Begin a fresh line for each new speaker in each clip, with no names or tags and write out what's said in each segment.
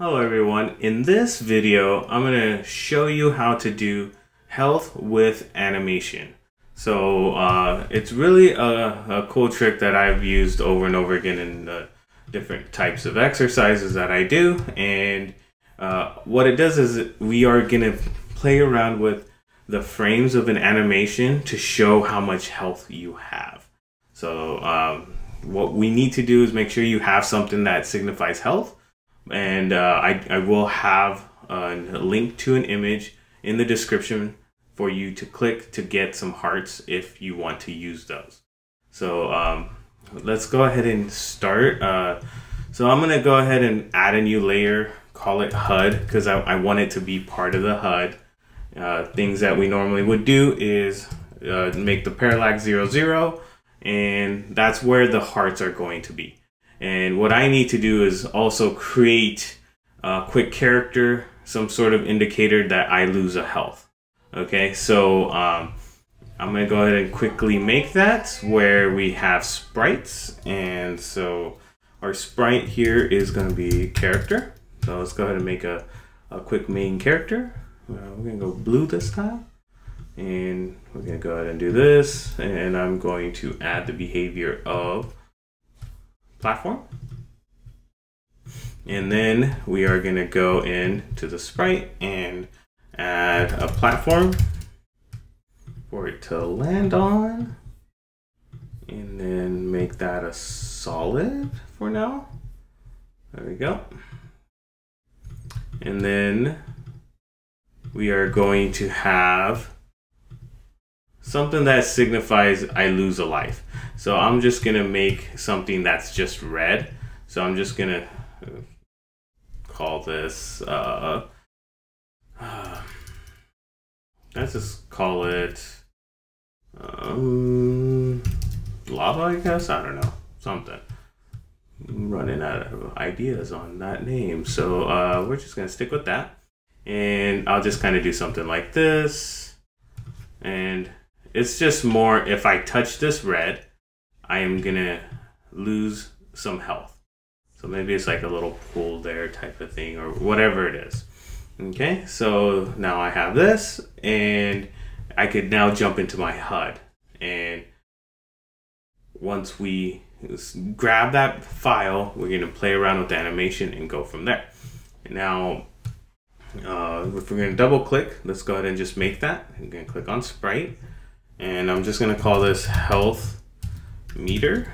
Hello everyone, in this video I'm going to show you how to do health with animation. So uh, it's really a, a, cool trick that I've used over and over again in the different types of exercises that I do and uh, what it does is we are going to play around with the frames of an animation to show how much health you have. So um, what we need to do is make sure you have something that signifies health and uh, I, I will have a link to an image in the description for you to click to get some hearts if you want to use those. So um, let's go ahead and start. Uh, so I'm gonna go ahead and add a new layer, call it HUD, because I, I, want it to be part of the HUD. Uh, things that we normally would do is uh, make the parallax zero zero, and that's where the hearts are going to be. And what I need to do is also create a quick character, some sort of indicator that I lose a health. Okay, so um, I'm gonna go ahead and quickly make that where we have sprites. And so our sprite here is gonna be character. So let's go ahead and make a, a quick main character. Uh, we're gonna go blue this time. And we're gonna go ahead and do this. And I'm going to add the behavior of platform. And then we are going to go into the sprite and add a platform for it to land on. And then make that a solid for now. There we go. And then we are going to have something that signifies I lose a life. So I'm just gonna make something that's just red. So I'm just gonna call this, uh, uh, let's just call it, um, lava, I guess? I don't know, something. I'm running out of ideas on that name. So uh, we're just gonna stick with that. And I'll just kind of do something like this. And it's just more if I touch this red, I am gonna lose some health. So maybe it's like a little pool there type of thing or whatever it is. Okay, so now I have this and I could now jump into my HUD. And once we grab that file, we're gonna play around with the animation and go from there. Now, uh, if we're gonna double click, let's go ahead and just make that. I'm gonna click on sprite and I'm just gonna call this health meter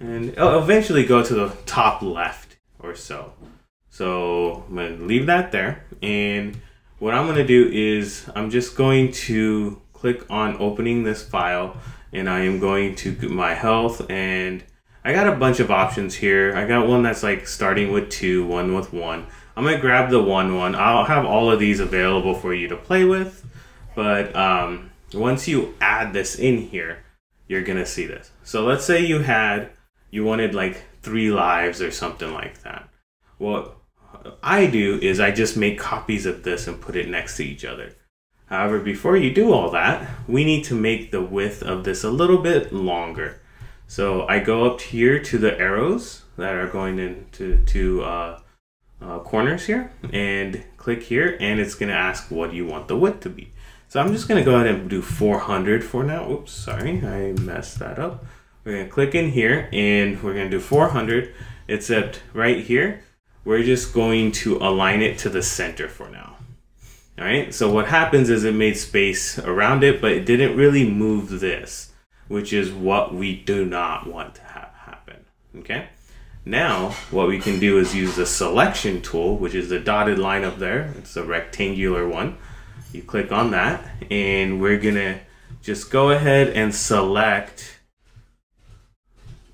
and it'll eventually go to the top left or so. So I'm gonna leave that there and what I'm gonna do is I'm just going to click on opening this file and I am going to my health and I got a bunch of options here. I got one that's like starting with two, one with one. I'm gonna grab the one one. I'll have all of these available for you to play with, but um, once you add this in here, you're gonna see this. So let's say you had, you wanted like three lives or something like that. What I do is I just make copies of this and put it next to each other. However, before you do all that, we need to make the width of this a little bit longer. So I go up here to the arrows that are going into to uh, uh, corners here and click here and it's going to ask what do you want the width to be. So I'm just gonna go ahead and do 400 for now. Oops, sorry, I messed that up. We're gonna click in here and we're gonna do 400, except right here, we're just going to align it to the center for now. All right, so what happens is it made space around it, but it didn't really move this, which is what we do not want to have happen, okay? Now, what we can do is use the selection tool, which is the dotted line up there. It's a rectangular one you click on that and we're gonna just go ahead and select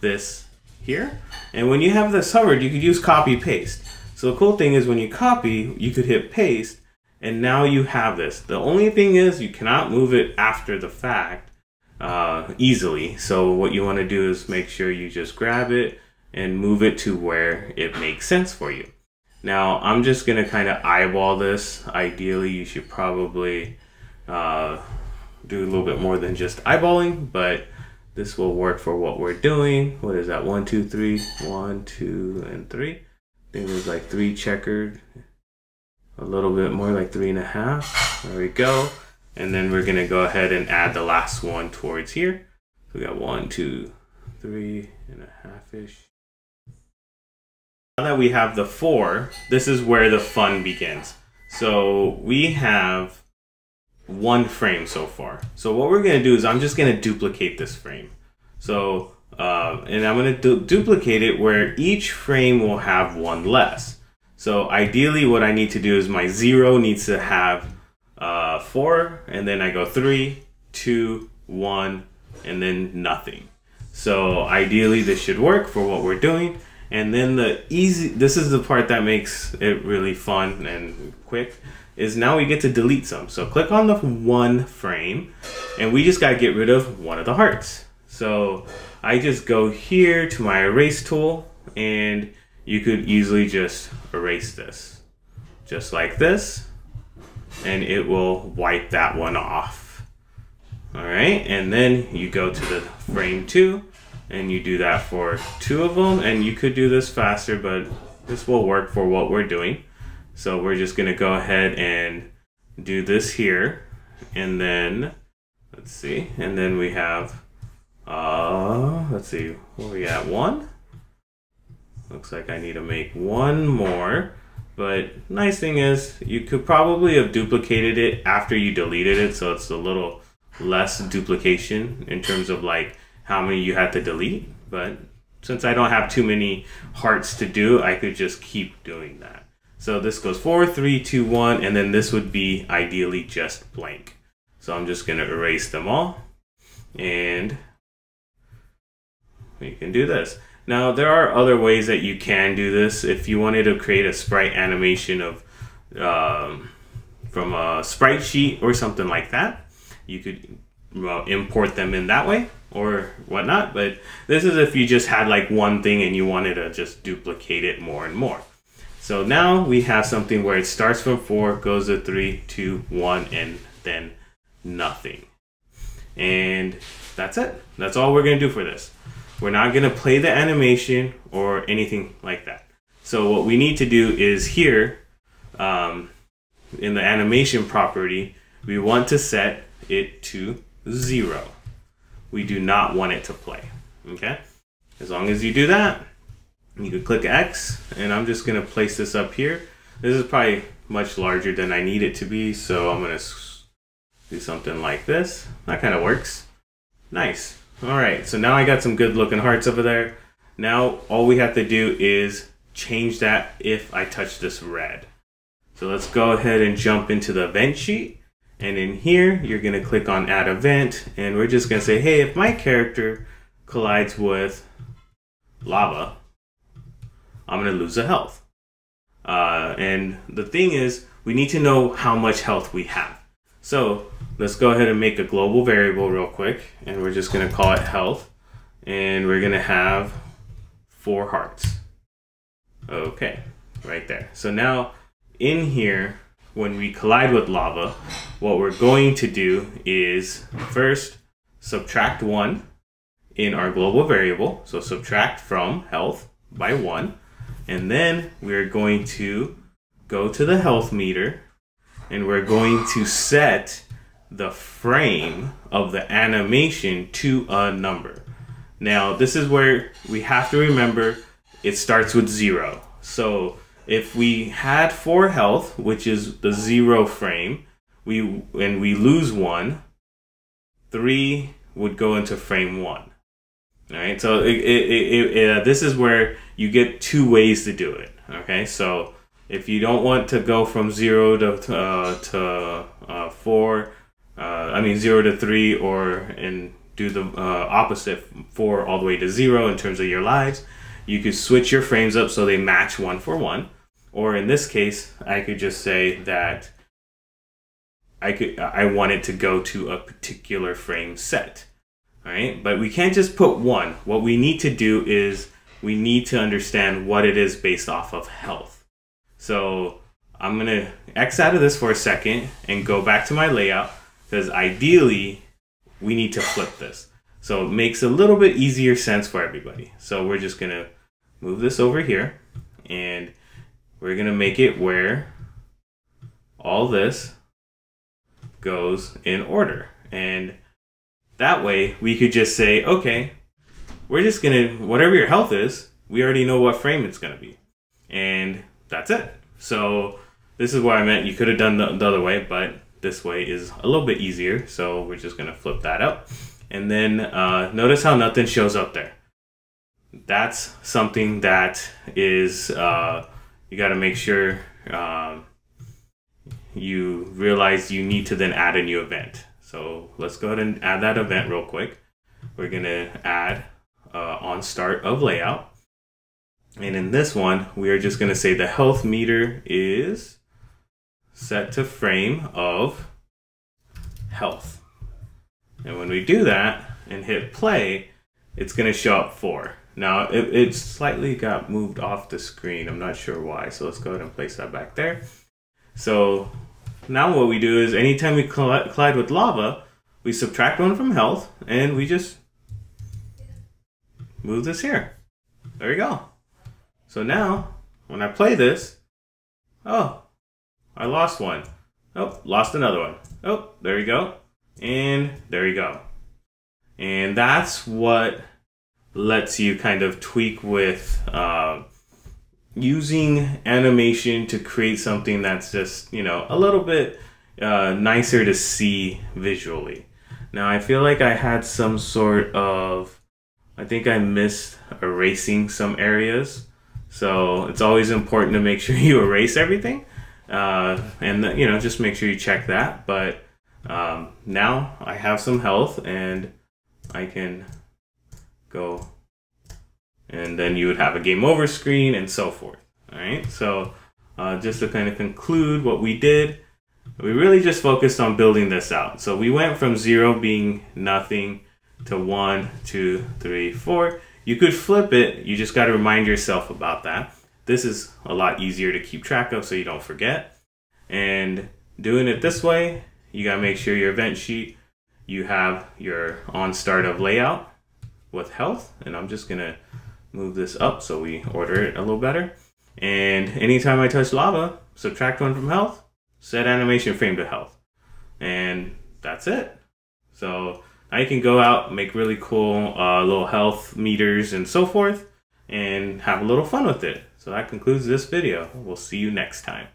this here. And when you have this hovered, you could use copy paste. So the cool thing is when you copy, you could hit paste and now you have this. The only thing is you cannot move it after the fact uh, easily. So what you wanna do is make sure you just grab it and move it to where it makes sense for you. Now, I'm just going to kind of eyeball this. Ideally, you should probably uh, do a little bit more than just eyeballing, but this will work for what we're doing. What is that? One, two, three, one, two, and three. Think there's like three checkered, a little bit more like three and a half. There we go. And then we're gonna go ahead and add the last one towards here. So we got one, two, three and a half-ish. Now that we have the four, this is where the fun begins. So we have one frame so far. So what we're gonna do is I'm just gonna duplicate this frame. So, uh, and I'm gonna du duplicate it where each frame will have one less. So ideally what I need to do is my zero needs to have uh, four, and then I go three, two, one, and then nothing. So ideally this should work for what we're doing. And then the easy, this is the part that makes it really fun and quick, is now we get to delete some. So click on the one frame and we just got to get rid of one of the hearts. So I just go here to my erase tool and you could easily just erase this. Just like this. And it will wipe that one off. All right, and then you go to the frame two and you do that for two of them and you could do this faster but this will work for what we're doing. So we're just gonna go ahead and do this here and then let's see and then we have uh let's see where we at one? Looks like I need to make one more but nice thing is you could probably have duplicated it after you deleted it so it's a little less duplication in terms of like how many you had to delete, but since I don't have too many hearts to do, I could just keep doing that. So this goes four, three, two, one, and then this would be ideally just blank. So I'm just gonna erase them all and we can do this. Now there are other ways that you can do this. If you wanted to create a sprite animation of um, from a sprite sheet or something like that, you could import them in that way or whatnot. But this is if you just had like one thing and you wanted to just duplicate it more and more. So now we have something where it starts from four, goes to three, two, one, and then nothing. And that's it. That's all we're gonna do for this. We're not gonna play the animation or anything like that. So what we need to do is here, um, in the animation property, we want to set it to zero we do not want it to play. Okay? As long as you do that, you can click X, and I'm just gonna place this up here. This is probably much larger than I need it to be, so I'm gonna do something like this. That kind of works. Nice. All right, so now I got some good looking hearts over there. Now all we have to do is change that if I touch this red. So let's go ahead and jump into the event sheet and in here, you're gonna click on add event and we're just gonna say, hey, if my character collides with lava, I'm gonna lose a health. Uh, and the thing is, we need to know how much health we have. So let's go ahead and make a global variable real quick and we're just gonna call it health and we're gonna have four hearts. Okay, right there. So now in here, when we collide with lava, what we're going to do is first subtract 1 in our global variable. So subtract from health by 1. And then we're going to go to the health meter and we're going to set the frame of the animation to a number. Now, this is where we have to remember it starts with 0. So if we had four health, which is the zero frame, we and we lose one, three would go into frame one. All right, so it, it, it, uh, this is where you get two ways to do it. Okay, so if you don't want to go from zero to uh, to uh, four, uh, I mean zero to three, or and do the uh, opposite four all the way to zero in terms of your lives, you could switch your frames up so they match one for one. Or in this case, I could just say that I could I want it to go to a particular frame set. All right? But we can't just put one. What we need to do is we need to understand what it is based off of health. So I'm going to X out of this for a second and go back to my layout because ideally we need to flip this. So it makes a little bit easier sense for everybody. So we're just going to move this over here and we're going to make it where all this goes in order. And that way we could just say, okay, we're just going to, whatever your health is, we already know what frame it's going to be. And that's it. So this is what I meant. You could have done the, the other way, but this way is a little bit easier. So we're just going to flip that up. And then uh, notice how nothing shows up there. That's something that is, uh, you got to make sure um, you realize you need to then add a new event. So let's go ahead and add that event real quick. We're going to add uh, on start of layout. And in this one, we are just going to say the health meter is set to frame of health. And when we do that and hit play, it's going to show up 4. Now, it, it slightly got moved off the screen. I'm not sure why. So let's go ahead and place that back there. So now what we do is anytime we collide with lava, we subtract one from health and we just move this here. There we go. So now, when I play this, oh, I lost one. Oh, lost another one. Oh, there you go. And there you go. And that's what lets you kind of tweak with uh, using animation to create something that's just, you know, a little bit uh, nicer to see visually. Now, I feel like I had some sort of, I think I missed erasing some areas. So it's always important to make sure you erase everything. Uh, and, you know, just make sure you check that. But um, now I have some health and I can go and then you would have a game over screen and so forth. All right, so uh, just to kind of conclude what we did, we really just focused on building this out. So we went from zero being nothing to one, two, three, four. You could flip it, you just got to remind yourself about that. This is a lot easier to keep track of so you don't forget. And doing it this way, you got to make sure your event sheet, you have your on start of layout with health. And I'm just going to move this up so we order it a little better. And anytime I touch lava, subtract one from health, set animation frame to health. And that's it. So I can go out, make really cool uh, little health meters and so forth, and have a little fun with it. So that concludes this video. We'll see you next time.